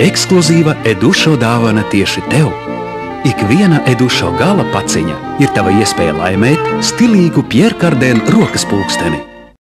Ekskluzīva edušo dāvana tieši tev! Ik viena edušo gala paciņa ir tava iespēja laimēt stilīgu pierkardēnu rokas pulksteni.